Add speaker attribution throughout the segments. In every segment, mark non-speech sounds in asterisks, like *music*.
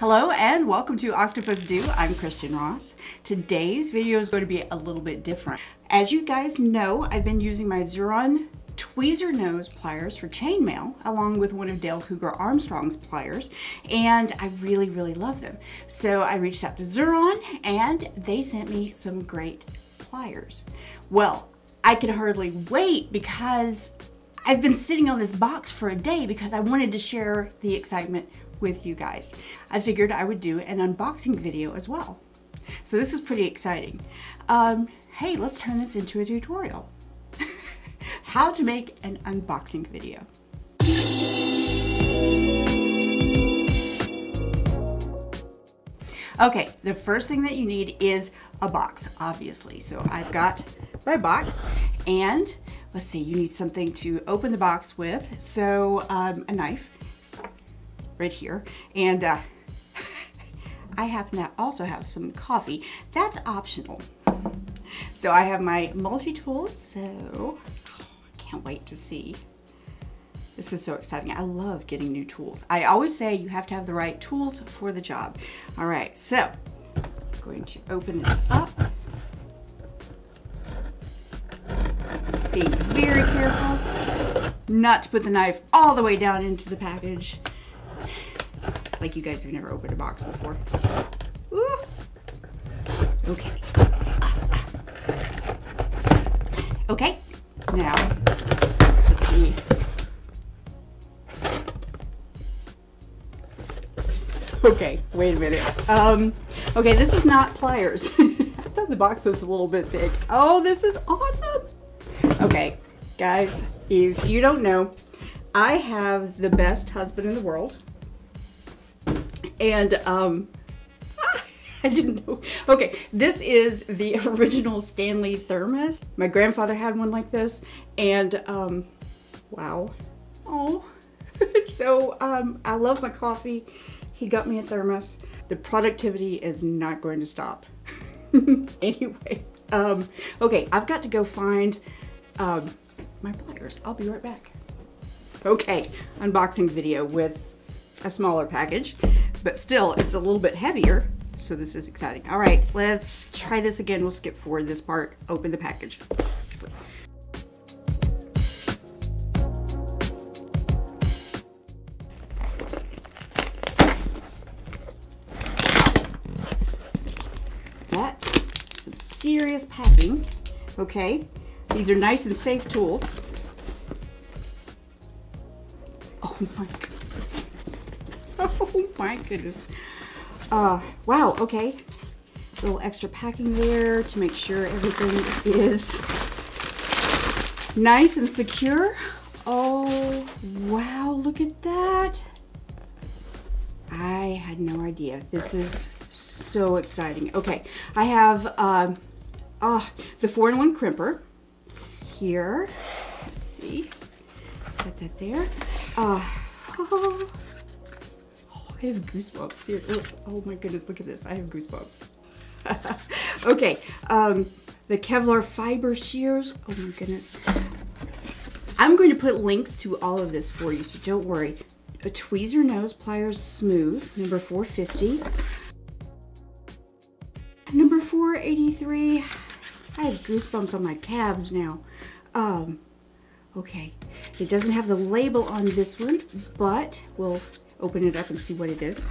Speaker 1: Hello and welcome to Octopus Do. I'm Christiane Ross. Today's video is going to be a little bit different. As you guys know, I've been using my Xuron tweezer nose pliers for chainmail along with one of Dale Cougar Armstrong's pliers and I really really love them. So I reached out to Xuron and they sent me some great pliers. Well, I could hardly wait because I've been sitting on this box for a day because I wanted to share the excitement with you guys. I figured I would do an unboxing video as well. So this is pretty exciting. Um, hey, let's turn this into a tutorial. *laughs* How to make an unboxing video. Okay, the first thing that you need is a box, obviously. So I've got my box and let's see, you need something to open the box with. So um, a knife right here. And uh, *laughs* I happen to also have some coffee. That's optional. So I have my multi-tools, so I can't wait to see. This is so exciting. I love getting new tools. I always say you have to have the right tools for the job. All right, so I'm going to open this up. Be very careful not to put the knife all the way down into the package. Like you guys have never opened a box before. Ooh. Okay. Okay, now, let's see. Okay, wait a minute. Um, okay, this is not pliers. *laughs* I thought the box was a little bit big. Oh, this is awesome. Okay, guys, if you don't know, I have the best husband in the world. And um, *laughs* I didn't know. Okay, this is the *laughs* original Stanley thermos. My grandfather had one like this, and um, wow. Oh, *laughs* so um, I love my coffee. He got me a thermos. The productivity is not going to stop. anyway, um, okay, I've got to go find um, my pliers. I'll be right back. Okay, unboxing video with a smaller package, but still it's a little bit heavier. So this is exciting. All right, let's try this again. We'll skip forward this part, open the package. That's some serious packing. Okay, these are nice and safe tools. Oh my Oh my goodness. Uh, wow, okay. A little extra packing there to make sure everything is nice and secure. Oh, wow, look at that. I had no idea. This is so exciting. Okay, I have uh, the 4-in-1 crimper here. Let's see. Set that there. Uh, oh, *laughs* I have goosebumps here. Oh, oh, my goodness, look at this. I have goosebumps. *laughs* okay, um, the Kevlar fiber shears. Oh my goodness. I'm going to put links to all of this for you, so don't worry. A tweezer nose pliers smooth, number 450. Number 483. I have goosebumps on my calves now. Um, okay, it doesn't have the label on this one, but we'll open it up and see what it is.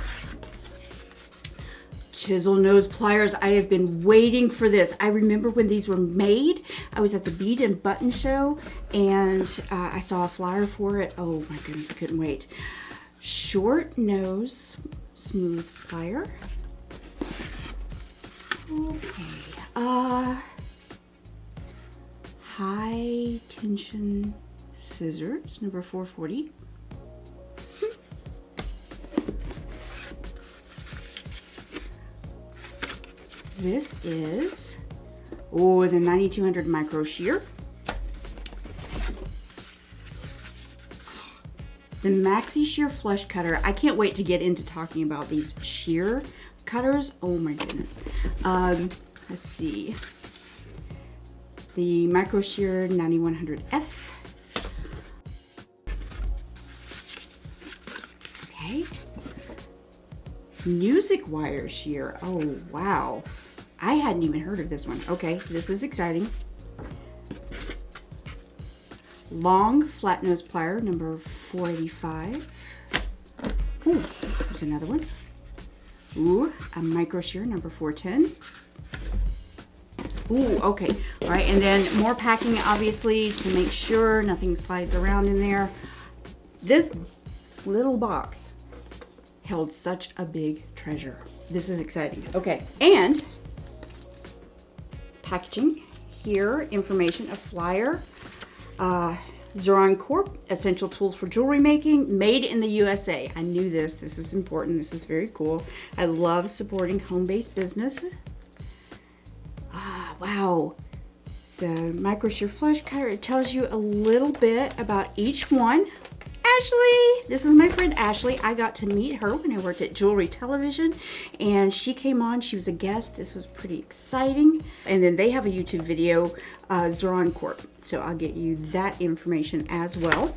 Speaker 1: Chisel nose pliers. I have been waiting for this. I remember when these were made. I was at the Bead and Button show and uh, I saw a flyer for it. Oh my goodness, I couldn't wait. Short nose smooth plier. Okay. Uh, high tension scissors, number 440. This is, oh, the 9200 micro shear. The Maxi Shear Flush Cutter. I can't wait to get into talking about these shear cutters. Oh my goodness. Um, let's see. The Micro Shear 9100F. Okay. music wire shear. Oh, wow. I hadn't even heard of this one. Okay, this is exciting. Long flat nose plier, number 485. Ooh, there's another one. Ooh, a micro shear, number 410. Ooh, okay. All right, and then more packing, obviously, to make sure nothing slides around in there. This little box held such a big treasure. This is exciting. Okay, and packaging here, information, a flyer, uh, Xuron Corp, essential tools for jewelry making, made in the USA. I knew this. This is important. This is very cool. I love supporting home-based businesses. Ah, wow. The micro shear flush cutter, it tells you a little bit about each one. Ashley. This is my friend Ashley. I got to meet her when I worked at Jewelry Television and she came on. She was a guest. This was pretty exciting. And then they have a YouTube video, uh, Xuron Corp. So I'll get you that information as well.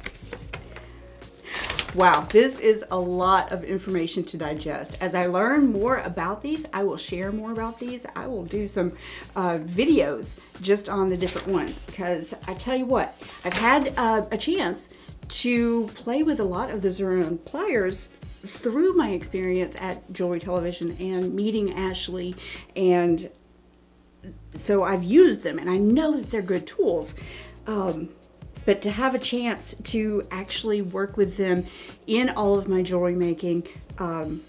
Speaker 1: Wow, this is a lot of information to digest. As I learn more about these, I will share more about these. I will do some uh, videos just on the different ones because I tell you what, I've had uh, a chance to play with a lot of the Xuron pliers through my experience at Jewelry Television and meeting Ashley and so I've used them and I know that they're good tools. Um, but to have a chance to actually work with them in all of my jewelry making, um,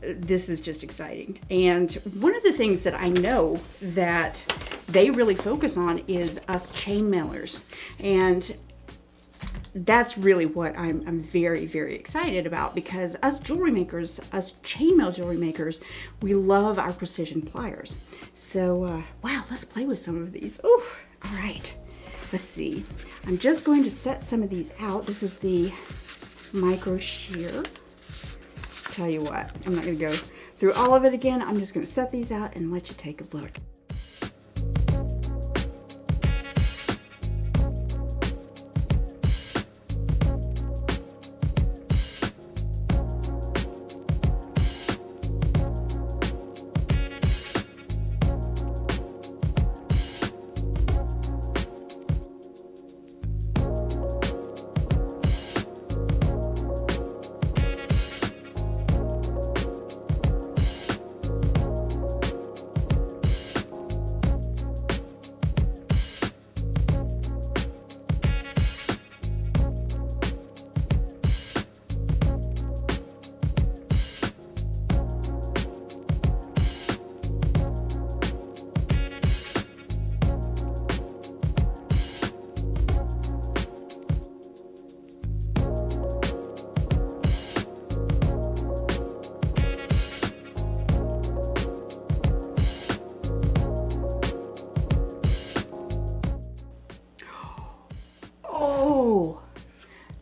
Speaker 1: this is just exciting. And one of the things that I know that they really focus on is us chain mailers. And that's really what I'm, I'm very, very excited about because us jewelry makers, us chainmail jewelry makers, we love our precision pliers. So, uh, wow, let's play with some of these. Oh, all right. Let's see. I'm just going to set some of these out. This is the micro shear. Tell you what, I'm not going to go through all of it again. I'm just going to set these out and let you take a look.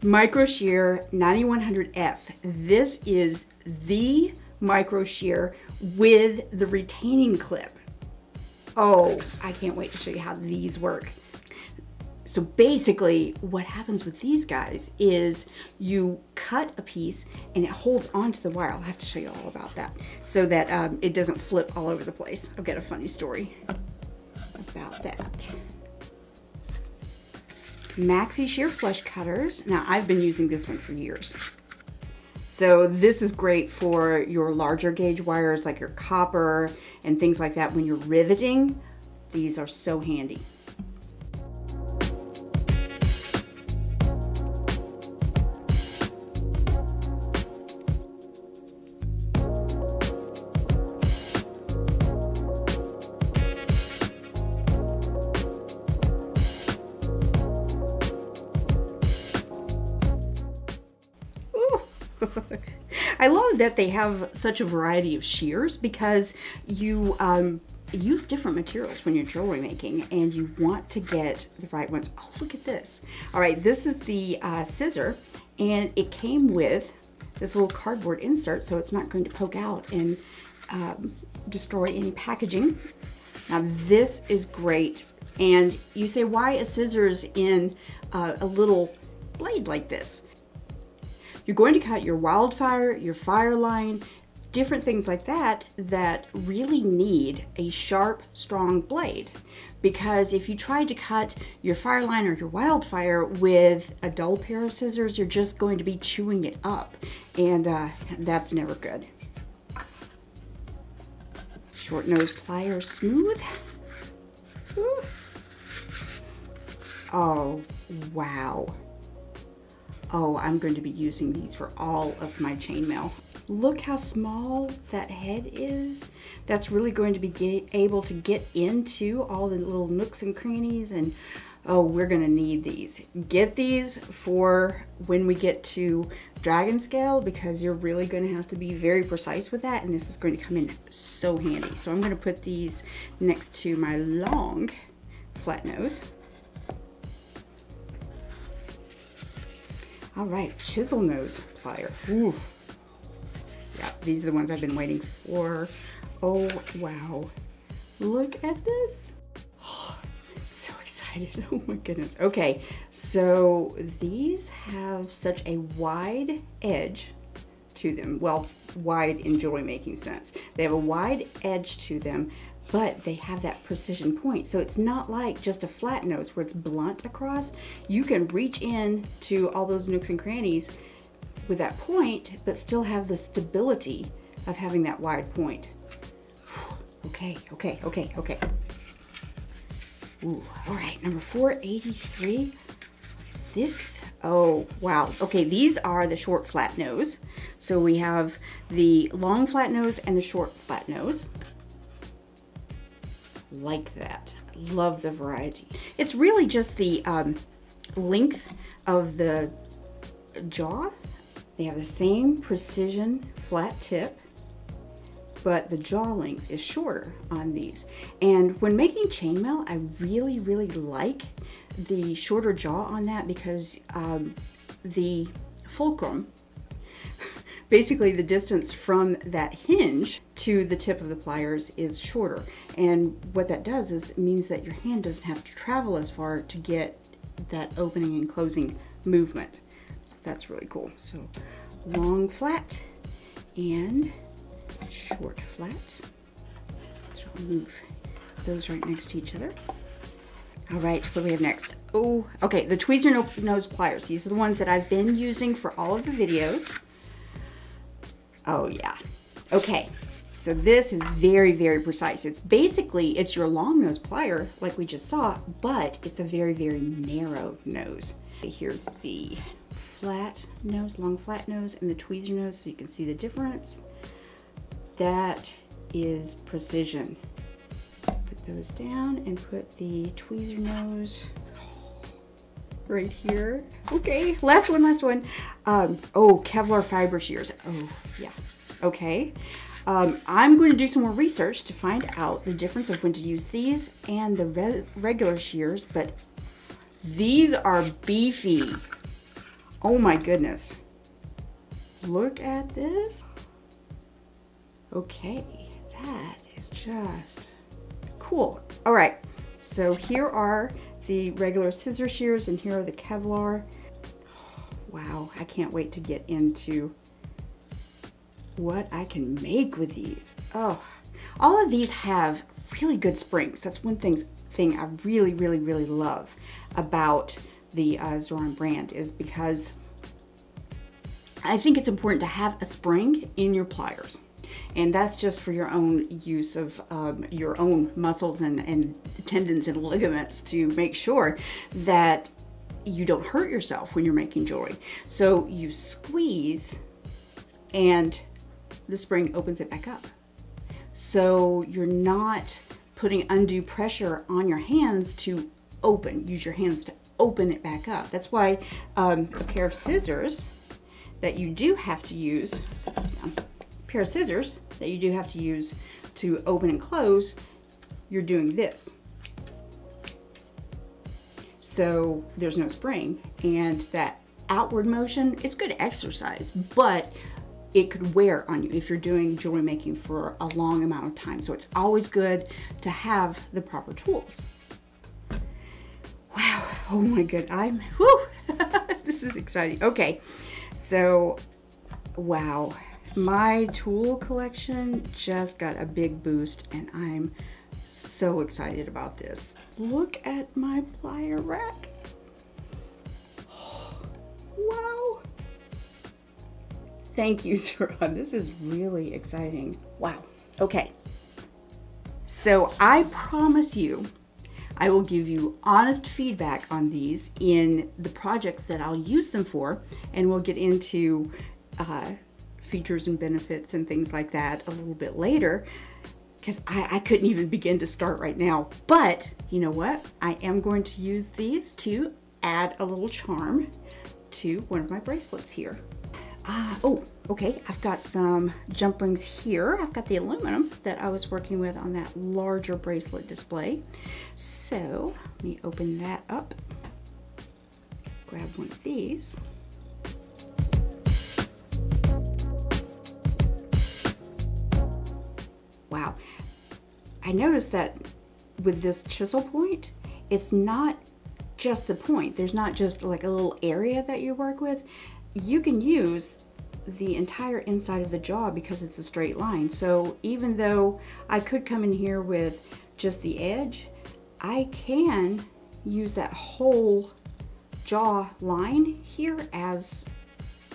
Speaker 1: Micro Shear 9100F. This is the micro shear with the retaining clip. Oh, I can't wait to show you how these work. So basically what happens with these guys is you cut a piece and it holds onto the wire. I'll have to show you all about that so that um, it doesn't flip all over the place. I've got a funny story about that. Maxi Shear Flush Cutters. Now, I've been using this one for years. So this is great for your larger gauge wires like your copper and things like that. When you're riveting, these are so handy. That they have such a variety of shears because you um, use different materials when you're jewelry making and you want to get the right ones. Oh, look at this. All right, this is the uh, scissor and it came with this little cardboard insert so it's not going to poke out and um, destroy any packaging. Now this is great and you say why a scissors in uh, a little blade like this? You're going to cut your wildfire, your fire line, different things like that that really need a sharp, strong blade. Because if you try to cut your fire line or your wildfire with a dull pair of scissors, you're just going to be chewing it up. And uh, that's never good. Short nose pliers smooth. Ooh. Oh, wow. Oh, I'm going to be using these for all of my chainmail. Look how small that head is. That's really going to be get, able to get into all the little nooks and crannies and oh, we're gonna need these. Get these for when we get to dragon scale because you're really gonna have to be very precise with that and this is going to come in so handy. So I'm gonna put these next to my long flat nose. All right, chisel nose plier. Ooh. Yeah, these are the ones I've been waiting for. Oh, wow. Look at this. Oh, *gasps* so excited. *laughs* Oh my goodness. Okay, so these have such a wide edge to them. Well, wide in jewelry making sense. They have a wide edge to them, but they have that precision point. So it's not like just a flat nose where it's blunt across. You can reach in to all those nooks and crannies with that point, but still have the stability of having that wide point. Okay, okay, okay, okay. Ooh, all right, number 483. What is this? Oh, wow. Okay, these are the short flat nose. So we have the long flat nose and the short flat nose like that. Love the variety. It's really just the um, length of the jaw. They have the same precision flat tip, but the jaw length is shorter on these. And when making chainmail, I really, really like the shorter jaw on that because um, the fulcrum basically the distance from that hinge to the tip of the pliers is shorter. And what that does is means that your hand doesn't have to travel as far to get that opening and closing movement. That's really cool. So long flat and short flat. So I'll move those right next to each other. All right, what do we have next? Oh, okay, the tweezer nose pliers. These are the ones that I've been using for all of the videos. Oh yeah. Okay, so this is very, very precise. It's basically, it's your long nose plier like we just saw, but it's a very, very narrow nose. Here's the flat nose, long flat nose, and the tweezer nose so you can see the difference. That is precision. Put those down and put the tweezer nose right here. Okay, last one, last one. Um, oh, Kevlar fiber shears. Oh, yeah. Okay. Um, I'm going to do some more research to find out the difference of when to use these and the re regular shears, but these are beefy. Oh my goodness. Look at this. Okay, that is just cool. All right, so here are the regular scissor shears and here are the Kevlar. Wow, I can't wait to get into what I can make with these. Oh, all of these have really good springs. That's one thing, thing I really, really, really love about the uh, Xuron brand is because I think it's important to have a spring in your pliers. And that's just for your own use of um, your own muscles and, and tendons and ligaments to make sure that you don't hurt yourself when you're making jewelry. So you squeeze and the spring opens it back up. So you're not putting undue pressure on your hands to open. Use your hands to open it back up. That's why um, a pair of scissors that you do have to use, set this down, pair of scissors that you do have to use to open and close, you're doing this. So there's no spring and that outward motion, it's good exercise, but it could wear on you if you're doing jewelry making for a long amount of time. So it's always good to have the proper tools. Wow, oh my good, I'm, whew, *laughs* this is exciting. Okay, so, wow, my tool collection just got a big boost and I'm so excited about this. Look at my plier rack. *gasps* wow. Thank you, *laughs* Xuron. This is really exciting. Wow. Okay. So I promise you, I will give you honest feedback on these in the projects that I'll use them for, and we'll get into uh, features and benefits and things like that a little bit later because I, I couldn't even begin to start right now. But you know what? I am going to use these to add a little charm to one of my bracelets here. Ah, oh, okay, I've got some jump rings here. I've got the aluminum that I was working with on that larger bracelet display. So let me open that up. Grab one of these. I noticed that with this chisel point, it's not just the point. There's not just like a little area that you work with. You can use the entire inside of the jaw because it's a straight line. So even though I could come in here with just the edge, I can use that whole jaw line here as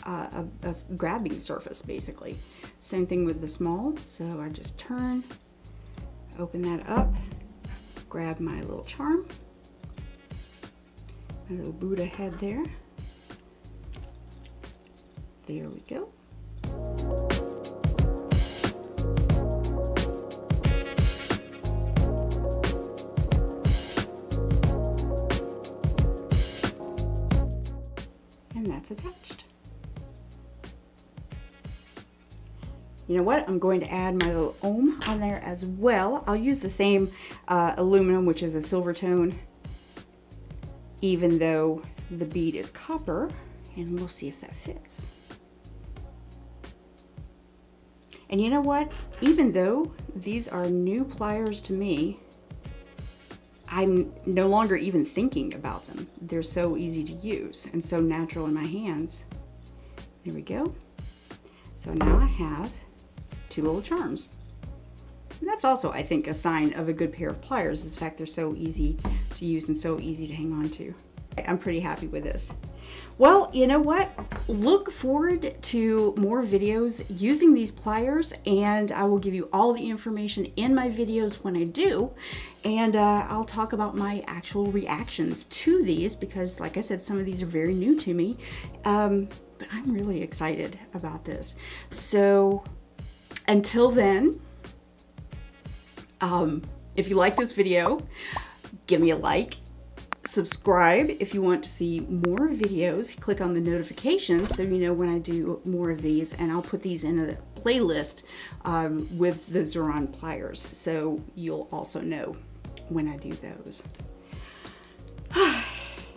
Speaker 1: a, a, grabbing surface basically. Same thing with the small. So I just turn open that up, grab my little charm, my little Buddha head there. There we go. And that's attached. You know what? I'm going to add my little ohm on there as well. I'll use the same uh, aluminum, which is a silver tone, even though the bead is copper, and we'll see if that fits. And you know what? Even though these are new pliers to me, I'm no longer even thinking about them. They're so easy to use and so natural in my hands. There we go. So now I have two little charms. And that's also, I think, a sign of a good pair of pliers, is the fact they're so easy to use and so easy to hang on to. I'm pretty happy with this. Well, you know what? Look forward to more videos using these pliers and I will give you all the information in my videos when I do. And uh, I'll talk about my actual reactions to these because like I said, some of these are very new to me. Um, but I'm really excited about this. So until then, um, if you like this video, give me a like. Subscribe if you want to see more videos. Click on the notifications so you know when I do more of these. And I'll put these in a playlist um, with the Xuron pliers. So you'll also know when I do those. *sighs*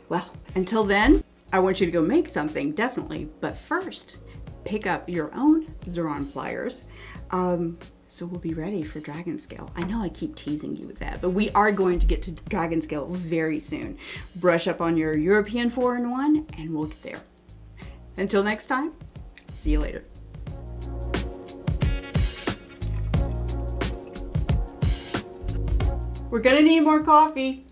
Speaker 1: well, until then, I want you to go make something, definitely. But first, pick up your own Xuron pliers. Um, so we'll be ready for Dragon Scale. I know I keep teasing you with that, but we are going to get to Dragon Scale very soon. Brush up on your European 4-in-1 and we'll get there. Until next time, see you later. We're gonna need more coffee.